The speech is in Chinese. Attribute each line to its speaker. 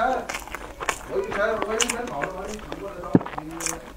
Speaker 1: 哎我以前我以前找了我人你过来当